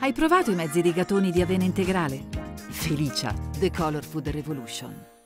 Hai provato i mezzi rigatoni di avena integrale? Felicia, The Color Food Revolution.